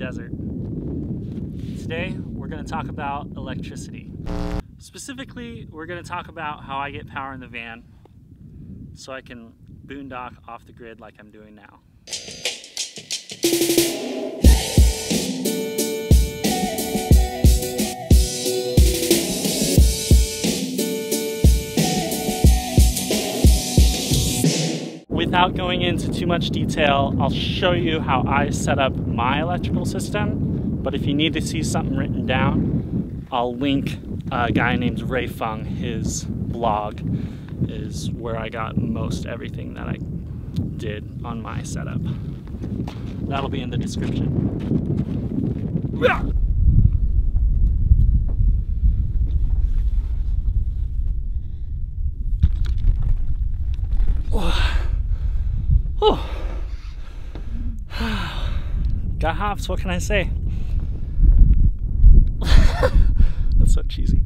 desert. Today, we're going to talk about electricity. Specifically, we're going to talk about how I get power in the van so I can boondock off the grid like I'm doing now. Without going into too much detail, I'll show you how I set up my electrical system. But if you need to see something written down, I'll link a guy named Ray Phung. His blog is where I got most everything that I did on my setup. That'll be in the description. Oh. Got hops, what can I say? That's so cheesy.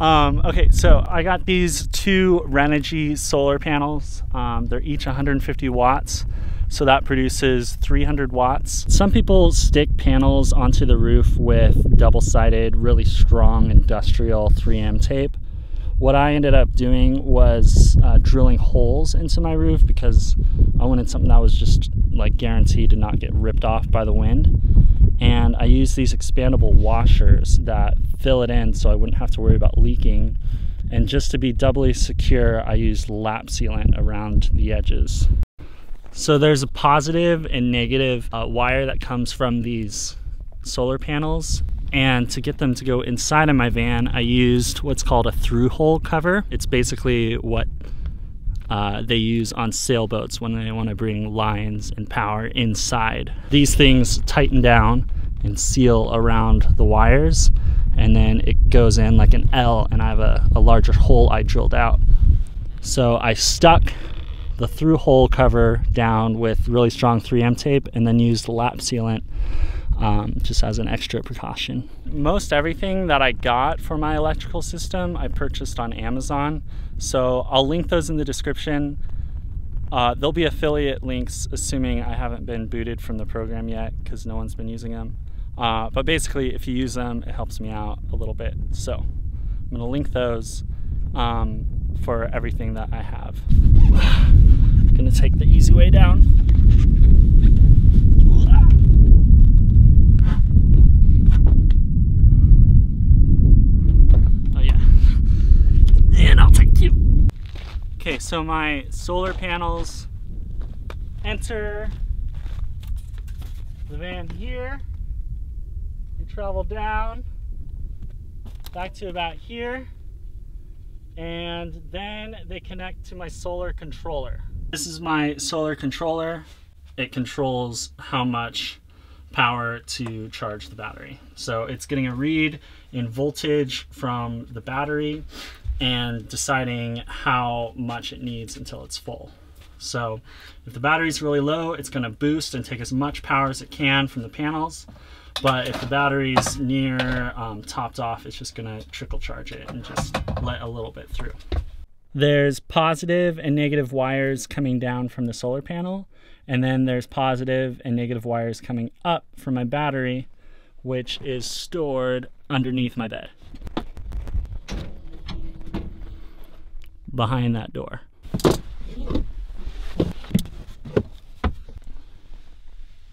Um, okay, so I got these two Renogy solar panels. Um, they're each 150 watts, so that produces 300 watts. Some people stick panels onto the roof with double-sided, really strong industrial 3M tape. What I ended up doing was uh, drilling holes into my roof because I wanted something that was just like guaranteed to not get ripped off by the wind. And I used these expandable washers that fill it in so I wouldn't have to worry about leaking. And just to be doubly secure, I used lap sealant around the edges. So there's a positive and negative uh, wire that comes from these solar panels and to get them to go inside of my van, I used what's called a through hull cover. It's basically what uh, they use on sailboats when they want to bring lines and power inside. These things tighten down and seal around the wires, and then it goes in like an L, and I have a, a larger hole I drilled out. So I stuck the through hull cover down with really strong 3M tape and then used lap sealant um, just as an extra precaution. Most everything that I got for my electrical system I purchased on Amazon, so I'll link those in the description. Uh, there'll be affiliate links, assuming I haven't been booted from the program yet because no one's been using them. Uh, but basically, if you use them, it helps me out a little bit. So I'm going to link those um, for everything that I have. going to take the easy way down. Okay, so my solar panels enter the van here. They travel down back to about here. And then they connect to my solar controller. This is my solar controller. It controls how much power to charge the battery. So it's getting a read in voltage from the battery and deciding how much it needs until it's full. So if the battery's really low, it's gonna boost and take as much power as it can from the panels. But if the battery's near um, topped off, it's just gonna trickle charge it and just let a little bit through. There's positive and negative wires coming down from the solar panel. And then there's positive and negative wires coming up from my battery, which is stored underneath my bed. Behind that door.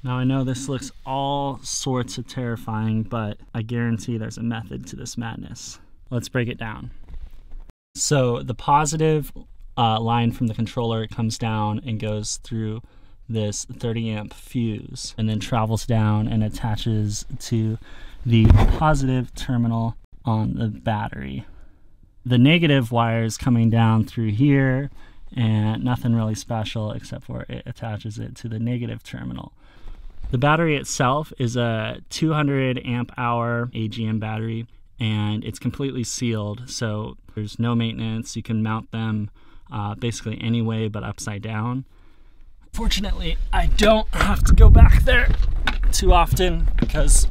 Now I know this looks all sorts of terrifying, but I guarantee there's a method to this madness. Let's break it down. So the positive uh, line from the controller comes down and goes through this 30 amp fuse and then travels down and attaches to the positive terminal on the battery the negative wires coming down through here and nothing really special except for it attaches it to the negative terminal. The battery itself is a 200 amp hour AGM battery and it's completely sealed so there's no maintenance. You can mount them uh, basically any way but upside down. Fortunately, I don't have to go back there too often because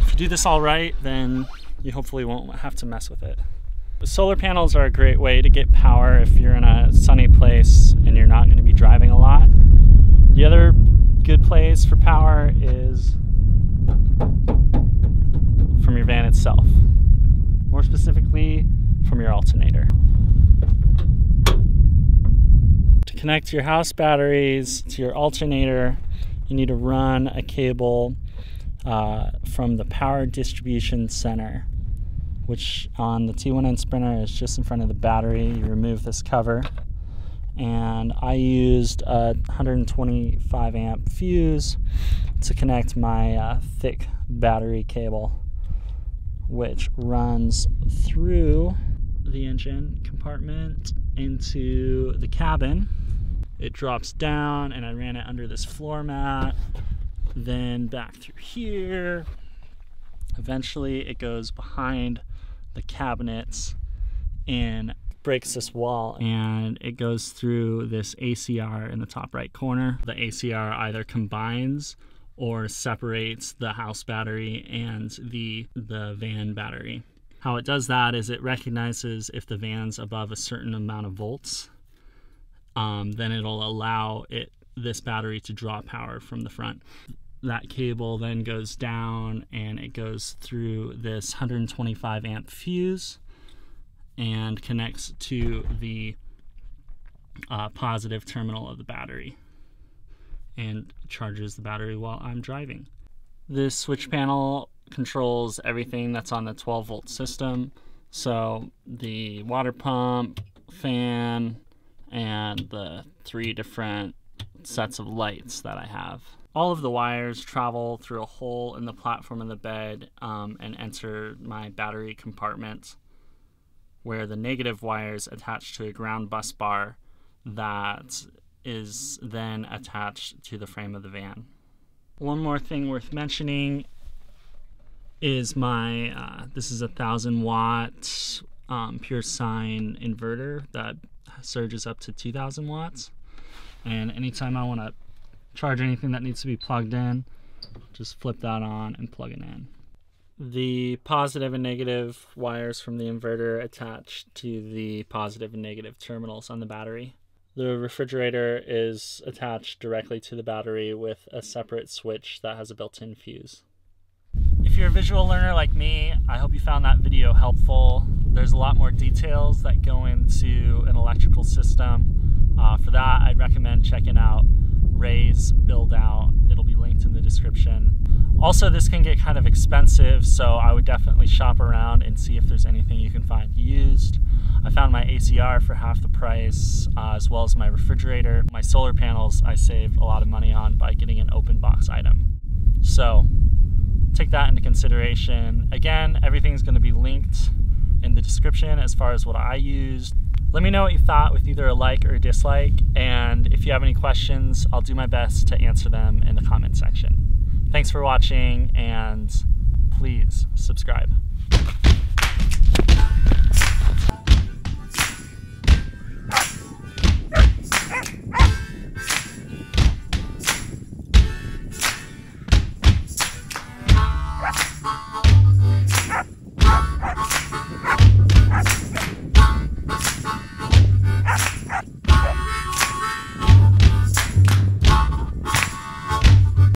if you do this all right, then you hopefully won't have to mess with it. Solar panels are a great way to get power if you're in a sunny place and you're not going to be driving a lot. The other good place for power is from your van itself. More specifically, from your alternator. To connect your house batteries to your alternator, you need to run a cable uh, from the power distribution center, which on the T1N Sprinter is just in front of the battery. You remove this cover, and I used a 125 amp fuse to connect my uh, thick battery cable which runs through the engine compartment into the cabin. It drops down, and I ran it under this floor mat, then back through here. Eventually, it goes behind the cabinets and breaks this wall and it goes through this ACR in the top right corner. The ACR either combines or separates the house battery and the the van battery. How it does that is it recognizes if the van's above a certain amount of volts, um, then it'll allow it this battery to draw power from the front. That cable then goes down and it goes through this 125 amp fuse and connects to the uh, positive terminal of the battery and charges the battery while I'm driving. This switch panel controls everything that's on the 12 volt system. So the water pump, fan, and the three different sets of lights that I have. All of the wires travel through a hole in the platform of the bed um, and enter my battery compartment where the negative wires attach to a ground bus bar that is then attached to the frame of the van. One more thing worth mentioning is my, uh, this is a thousand watt um, pure sine inverter that surges up to 2000 watts. And anytime I want to charge anything that needs to be plugged in, just flip that on and plug it in. The positive and negative wires from the inverter attach to the positive and negative terminals on the battery. The refrigerator is attached directly to the battery with a separate switch that has a built-in fuse. If you're a visual learner like me, I hope you found that video helpful. There's a lot more details that go into an electrical system. Uh, for that, I'd recommend checking out Ray's build out. It'll be linked in the description. Also, this can get kind of expensive, so I would definitely shop around and see if there's anything you can find used. I found my ACR for half the price, uh, as well as my refrigerator. My solar panels I saved a lot of money on by getting an open box item. So take that into consideration. Again, everything's going to be linked in the description as far as what I used. Let me know what you thought with either a like or a dislike, and if you have any questions, I'll do my best to answer them in the comment section. Thanks for watching, and please subscribe.